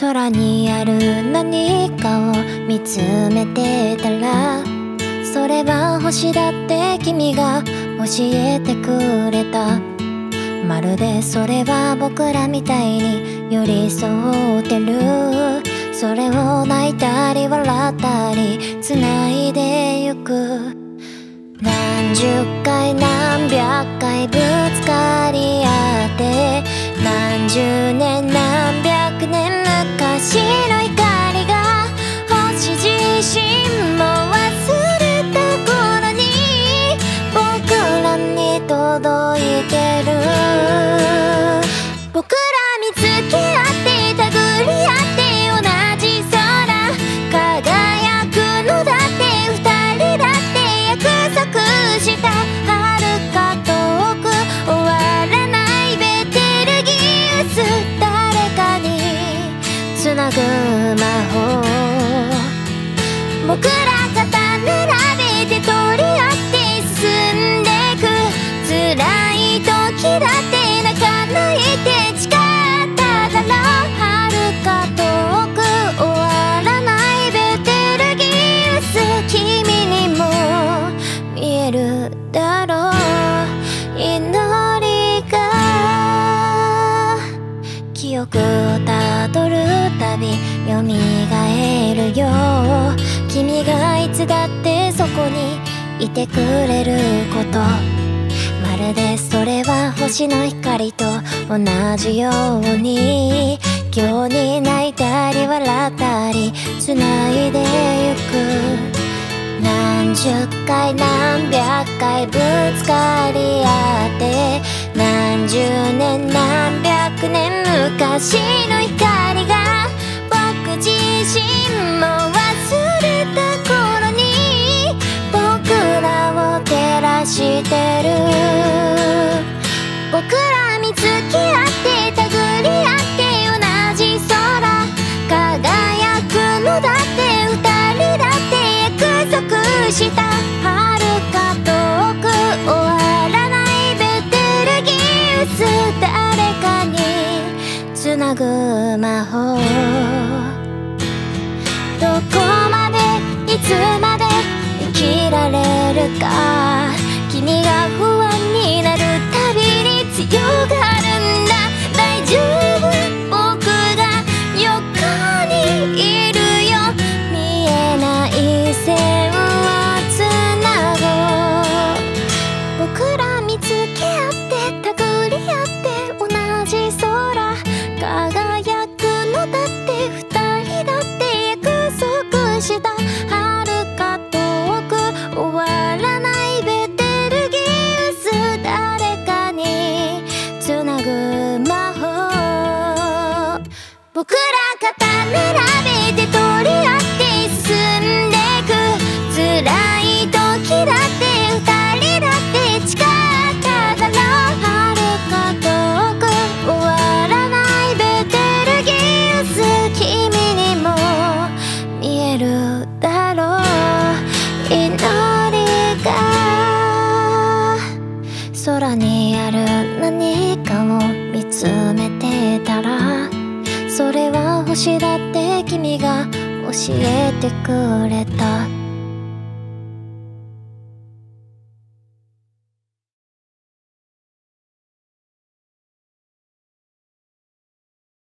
空にある何かを見つめてたらそれは星だって君が教えてくれた。まるでそれは僕らみたいに寄り添ってる。それを泣いたり笑ったり繋いでゆく。何十回何百回ぶつかり合って何十年僕ら見つけ合ってたぐり合って同じ空輝くのだって二人だって約束した遥か遠く終わらないベテルギウス誰かにつなぐ魔法僕ら憶をたどるたび蘇るよ君がいつだってそこにいてくれること。まるでそれは星の光と同じように今日に泣いたり笑ったり繋いでゆく。何十回何百回ぶつかり合って何十年何百年昔の光が僕自身も忘れた頃に僕らを照らしてる。僕魔法どこまでいつまで生きられるか君が不安僕ら肩並べて取り合って進んでく辛い時だって二人だって誓っただろう遥か遠く終わらないベテルギウス君にも見えるだろう祈りが空にそれは星だって君が教えてくれた。